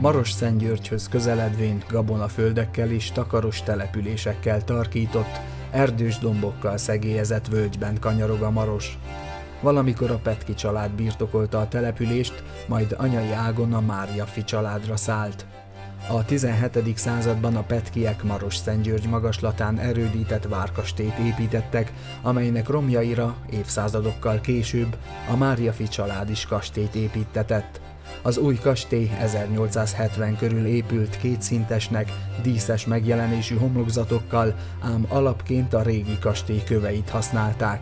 Maros-Szentgyörgyhöz közeledvén gabonaföldekkel és takaros településekkel tarkított, erdős dombokkal szegélyezett völgyben kanyarog a Maros. Valamikor a Petki család birtokolta a települést, majd anyai ágon a Márjafi családra szállt. A 17. században a Petkiek Maros-Szentgyörgy magaslatán erődített várkastét építettek, amelynek romjaira évszázadokkal később a Máriafi család is kastélyt építetett. Az új kastély 1870 körül épült kétszintesnek, díszes megjelenésű homlokzatokkal, ám alapként a régi kastély köveit használták.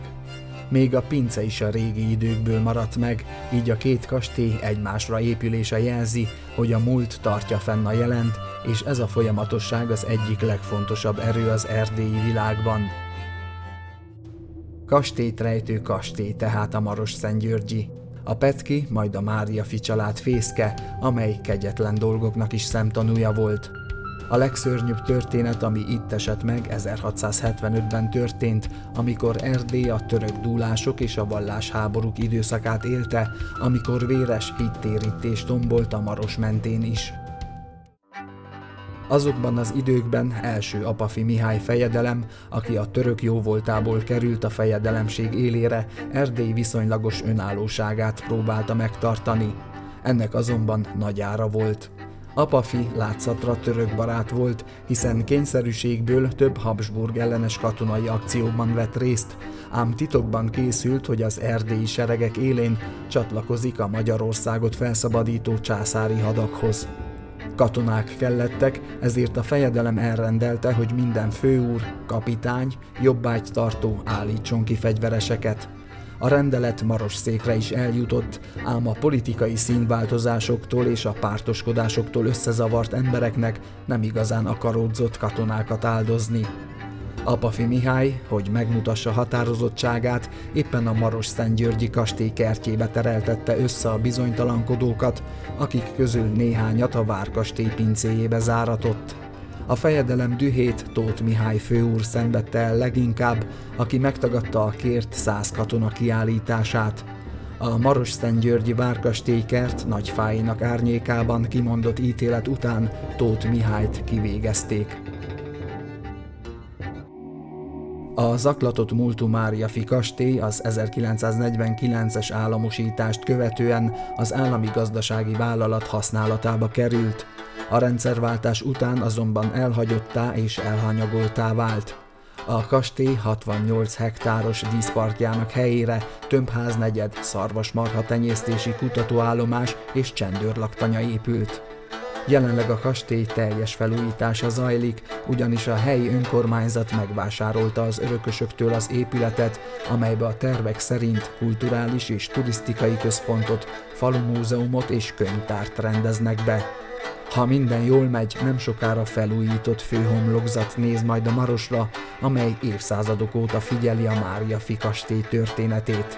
Még a pince is a régi időkből maradt meg, így a két kastély egymásra épülése jelzi, hogy a múlt tartja fenn a jelent, és ez a folyamatosság az egyik legfontosabb erő az erdélyi világban. Kastélyt rejtő kastély tehát a Maros Szentgyörgyi. A Petki, majd a Mária fi család fészke, amely kegyetlen dolgoknak is szemtanúja volt. A legszörnyűbb történet, ami itt esett meg, 1675-ben történt, amikor Erdély a török dúlások és a vallásháborúk időszakát élte, amikor véres hittérítés tombolt a Maros mentén is. Azokban az időkben első apafi Mihály fejedelem, aki a török jóvoltából került a fejedelemség élére, Erdély viszonylagos önállóságát próbálta megtartani. Ennek azonban nagy ára volt. Apafi látszatra török barát volt, hiszen kényszerűségből több Habsburg ellenes katonai akcióban vett részt, ám titokban készült, hogy az erdélyi seregek élén csatlakozik a Magyarországot felszabadító császári hadakhoz. Katonák kellettek, ezért a fejedelem elrendelte, hogy minden főúr, kapitány, jobbágytartó állítson ki fegyvereseket. A rendelet maros székre is eljutott, ám a politikai színváltozásoktól és a pártoskodásoktól összezavart embereknek nem igazán akaródzott katonákat áldozni. Apafi Mihály, hogy megmutassa határozottságát, éppen a Maros Szentgyörgyi kastély kertjébe tereltette össze a bizonytalankodókat, akik közül néhányat a várkastély pincéjébe záratott. A fejedelem dühét Tóth Mihály főúr szenvedte el leginkább, aki megtagadta a kért száz katona kiállítását. A Maros Szentgyörgyi várkastélykert nagyfáinak árnyékában kimondott ítélet után Tóth Mihályt kivégezték. A zaklatott Multumária fi kastély az 1949-es államosítást követően az állami gazdasági vállalat használatába került. A rendszerváltás után azonban elhagyottá és elhanyagoltá vált. A kastély 68 hektáros díszparkjának helyére tömbháznegyed, szarvasmarha tenyésztési kutatóállomás és csendőrlaktanya épült. Jelenleg a kastély teljes felújítása zajlik, ugyanis a helyi önkormányzat megvásárolta az örökösöktől az épületet, amelybe a tervek szerint kulturális és turisztikai központot, falumúzeumot és könyvtárt rendeznek be. Ha minden jól megy, nem sokára felújított főhomlokzat néz majd a Marosra, amely évszázadok óta figyeli a Mária Fi kastély történetét.